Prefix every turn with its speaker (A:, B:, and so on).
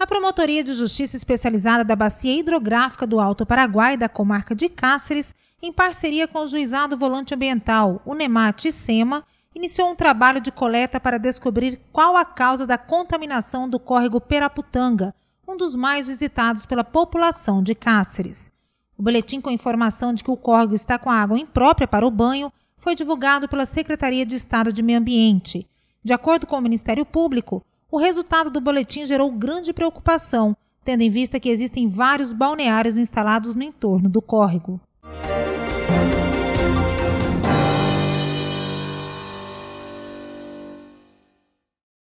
A: A Promotoria de Justiça Especializada da Bacia Hidrográfica do Alto Paraguai, da comarca de Cáceres, em parceria com o Juizado Volante Ambiental, o NEMAT e SEMA, iniciou um trabalho de coleta para descobrir qual a causa da contaminação do córrego Peraputanga, um dos mais visitados pela população de Cáceres. O boletim com informação de que o córrego está com água imprópria para o banho foi divulgado pela Secretaria de Estado de Meio Ambiente. De acordo com o Ministério Público, o resultado do boletim gerou grande preocupação, tendo em vista que existem vários balneários instalados no entorno do córrego.